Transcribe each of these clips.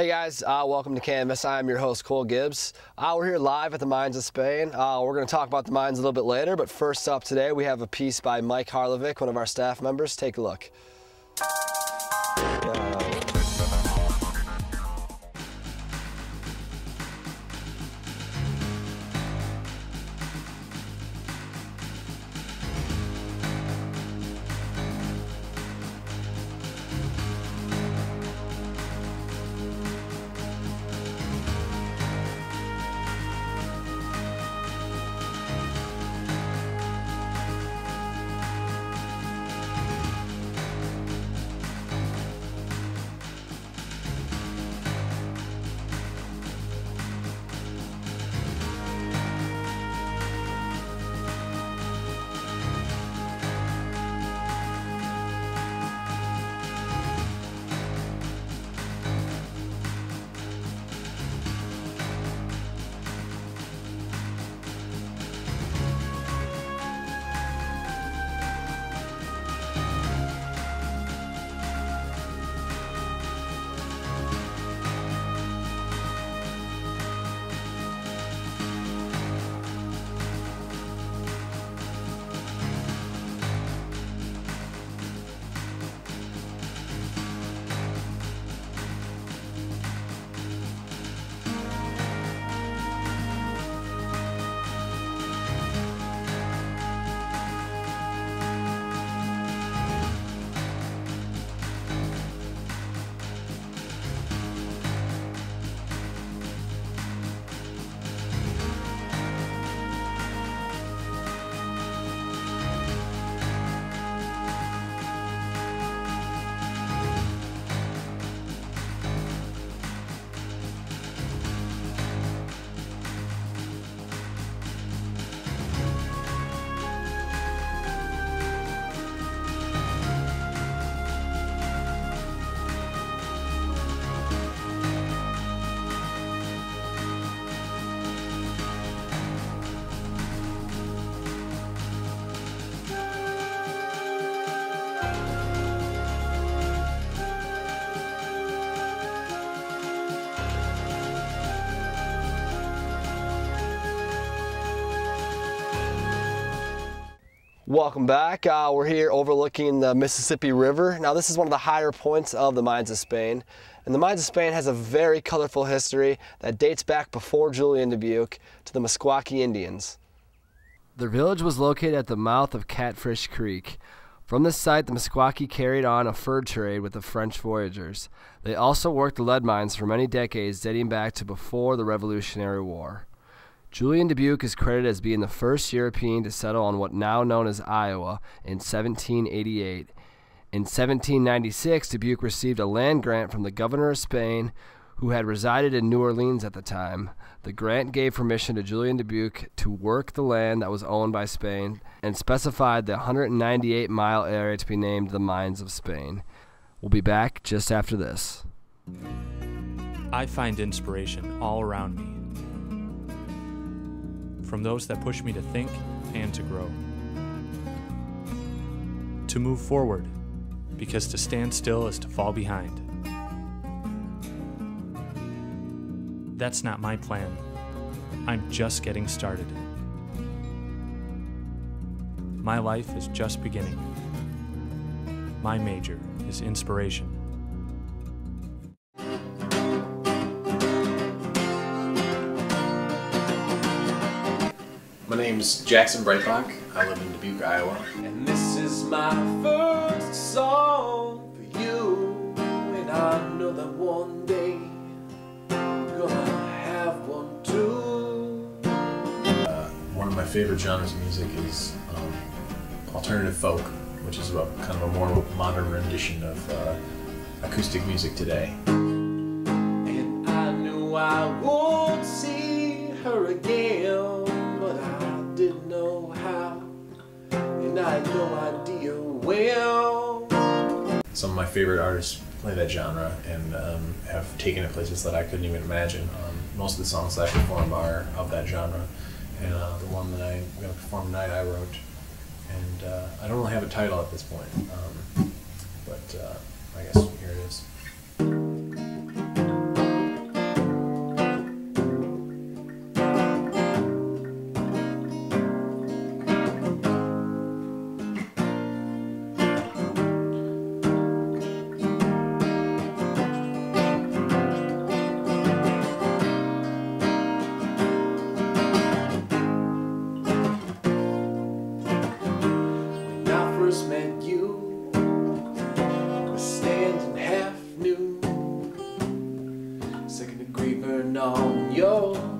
Hey guys, uh, welcome to Canvas. I'm your host Koel Gibbs. Uh, we're here live at the Mines of Spain. Uh, we're going to talk about the mines a little bit later, but first up today we have a piece by Mike Harlovic, one of our staff members. Take a look. Welcome back. Uh, we're here overlooking the Mississippi River. Now, this is one of the higher points of the Mines of Spain. And the Mines of Spain has a very colorful history that dates back before Julien Dubuque to the Meskwaki Indians. The village was located at the mouth of Catfish Creek. From this site, the Meskwaki carried on a fur trade with the French voyagers. They also worked the lead mines for many decades, dating back to before the Revolutionary War. Julien Dubuque is credited as being the first European to settle on what now known as Iowa in 1788. In 1796, Dubuque received a land grant from the governor of Spain, who had resided in New Orleans at the time. The grant gave permission to Julien Dubuque to work the land that was owned by Spain and specified the 198 mile area to be named the Mines of Spain. We'll be back just after this. I find inspiration all around me from those that push me to think and to grow. To move forward, because to stand still is to fall behind. That's not my plan. I'm just getting started. My life is just beginning. My major is inspiration. Name's Jackson Breitbach. I live in Dubuque, Iowa. And this is my first song for you. And I know that one day you're gonna have one too. Uh, one of my favorite genres of music is um, alternative folk, which is a, kind of a more modern rendition of uh, acoustic music today. And I knew I would see her again, No idea when. Some of my favorite artists play that genre and um, have taken it places that I couldn't even imagine. Um, most of the songs that I perform are of that genre, and uh, the one that I'm going to perform tonight I wrote. And uh, I don't really have a title at this point, um, but uh, I guess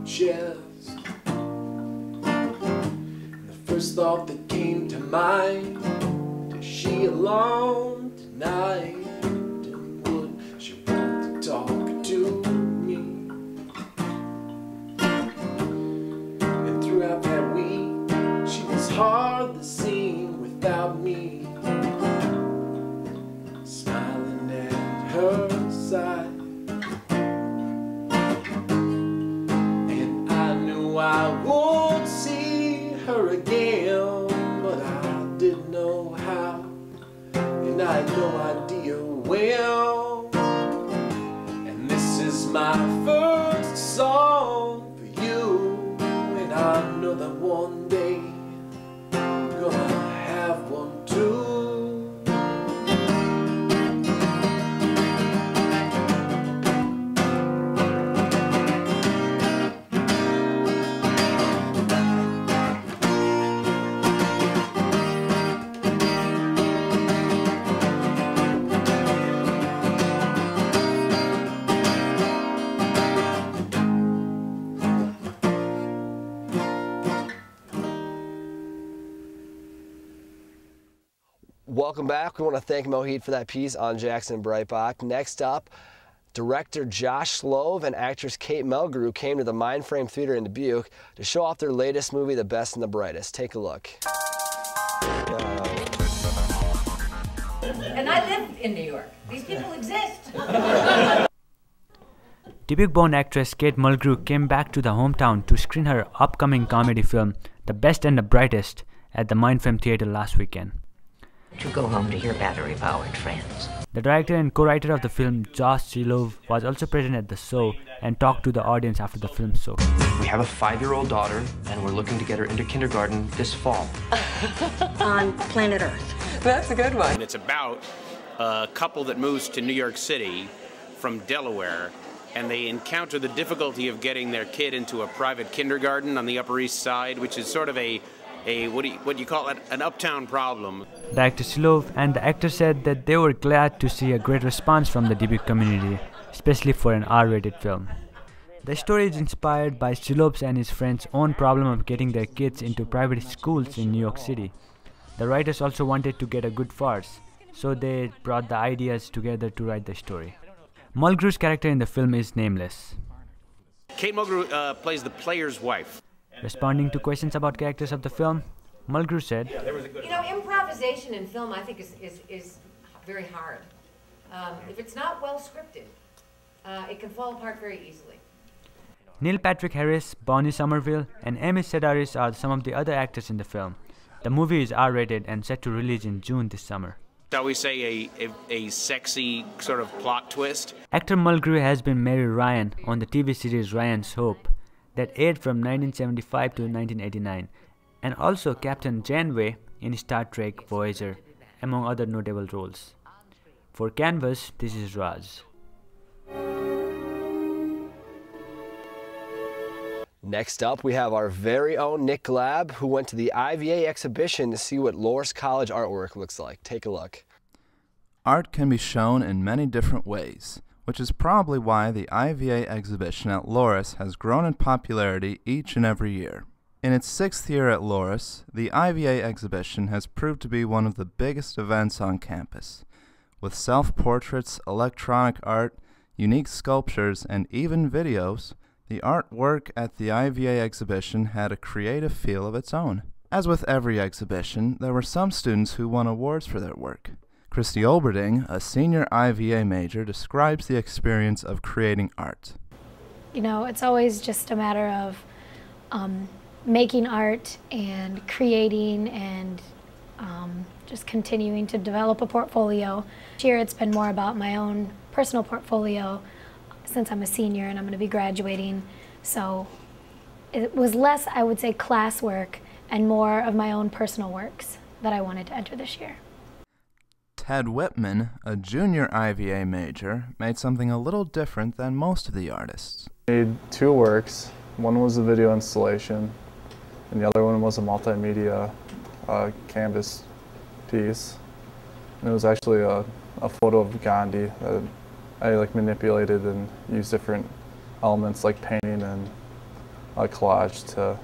chest. The first thought that came to mind is she alone tonight? And I had no idea when. And this is my Welcome back. We want to thank Mohit for that piece on Jackson Breitbach. Next up, director Josh Shelov and actress Kate Mulgrew came to the Mindframe Theater in Dubuque to show off their latest movie, The Best and the Brightest. Take a look. And I live in New York. These people exist. Dubuque-born actress Kate Mulgrew came back to the hometown to screen her upcoming comedy film, The Best and the Brightest, at the Mindframe Theatre last weekend. To go home to your battery powered friends. The director and co-writer of the film, Josh Shelov, was also present at the show and talked to the audience after the film show. We have a five year old daughter, and we're looking to get her into kindergarten this fall. On planet Earth. That's a good one. And it's about a couple that moves to New York City from Delaware, and they encounter the difficulty of getting their kid into a private kindergarten on the Upper East Side, which is sort of a, a what do you, what do you call it, an uptown problem. Director Shelov and the actor said that they were glad to see a great response from the Dubuque community, especially for an R-rated film. The story is inspired by Shelov's and his friends' own problem of getting their kids into private schools in New York City. The writers also wanted to get a good farce, so they brought the ideas together to write the story. Mulgrew's character in the film is nameless. Kate Mulgrew uh, plays the player's wife. Responding to questions about characters of the film, Mulgrew said, You know, improvisation in film, I think, is, is, is very hard. Um, if it's not well scripted, uh, it can fall apart very easily. Neil Patrick Harris, Bonnie Somerville, and Amy Sedaris are some of the other actors in the film. The movie is R rated and set to release in June this summer. Shall we say a, a, a sexy sort of plot twist? Actor Mulgrew has been Mary Ryan on the TV series Ryan's Hope that aired from 1975 to 1989, and also Captain Janeway in Star Trek Voyager, among other notable roles. For Canvas, this is Raz. Next up, we have our very own Nick Glab, who went to the IVA exhibition to see what Loras College artwork looks like. Take a look. Art can be shown in many different ways, which is probably why the IVA exhibition at Loras has grown in popularity each and every year. In its sixth year at Loras, the IVA exhibition has proved to be one of the biggest events on campus. With self portraits, electronic art, unique sculptures, and even videos, the artwork at the IVA exhibition had a creative feel of its own. As with every exhibition, there were some students who won awards for their work. Christy Olberding, a senior IVA major, describes the experience of creating art. You know, it's always just a matter of um, making art and creating and um, just continuing to develop a portfolio. This year it's been more about my own personal portfolio since I'm a senior and I'm going to be graduating. So it was less, I would say, classwork and more of my own personal works that I wanted to enter this year. Ted Whitman, a junior IVA major, made something a little different than most of the artists. made two works. One was a video installation, and the other one was a multimedia uh, canvas piece. And it was actually a, a photo of Gandhi that I like manipulated and used different elements like painting and a collage to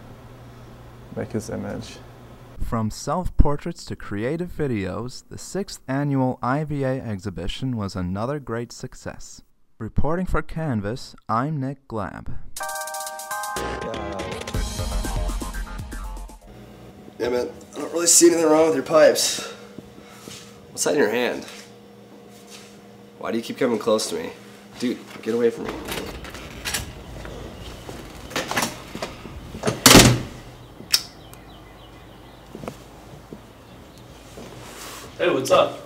make his image. From self portraits to creative videos, the sixth annual IVA exhibition was another great success. Reporting for Canvas, I'm Nick Glab. Yeah, man, I don't really see anything wrong with your pipes. What's that in your hand? Why do you keep coming close to me? Dude, get away from me. Hey, what's up?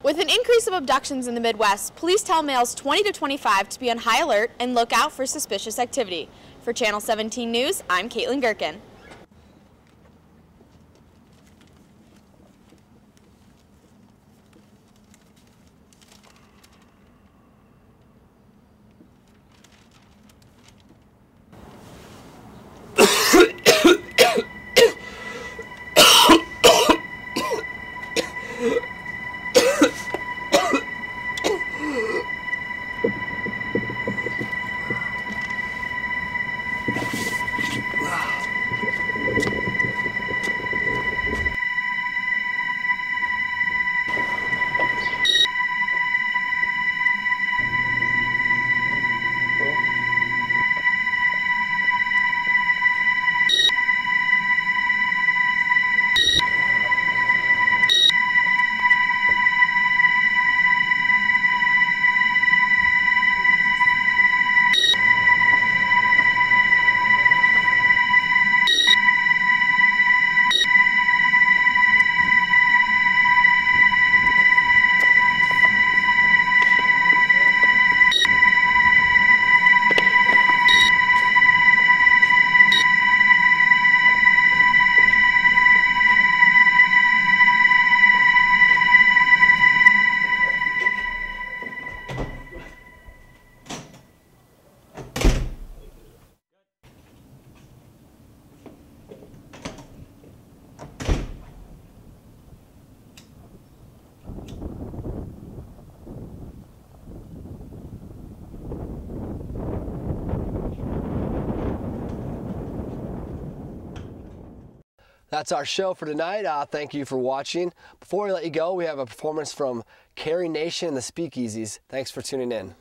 With an increase of abductions in the Midwest, police tell males 20 to 25 to be on high alert and look out for suspicious activity. For Channel 17 News, I'm Caitlin Gherkin. That's our show for tonight. Uh, thank you for watching. Before we let you go, we have a performance from Carrie Nation and the Speakeasies. Thanks for tuning in.